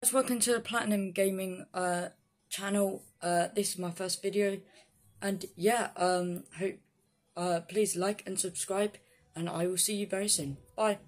Guys, welcome to the Platinum Gaming uh, channel. Uh, this is my first video, and yeah, um, hope uh, please like and subscribe, and I will see you very soon. Bye.